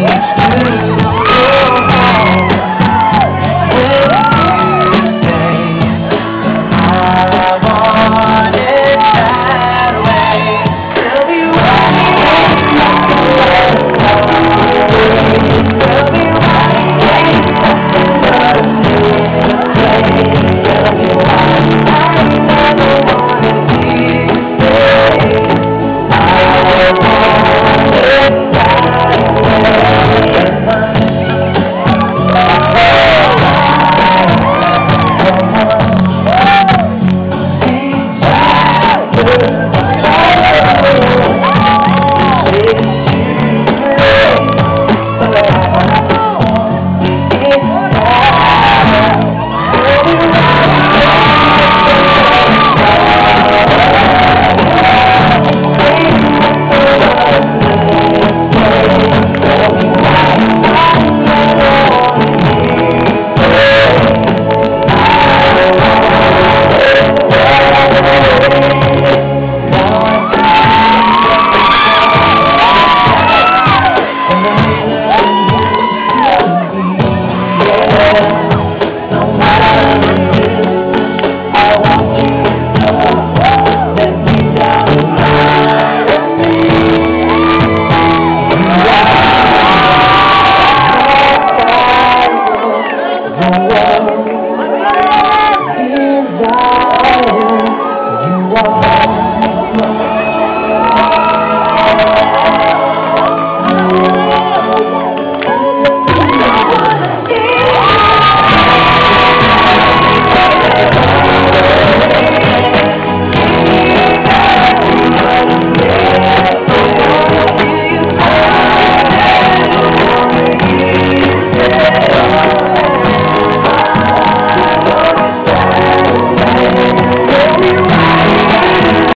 Let's desire you are.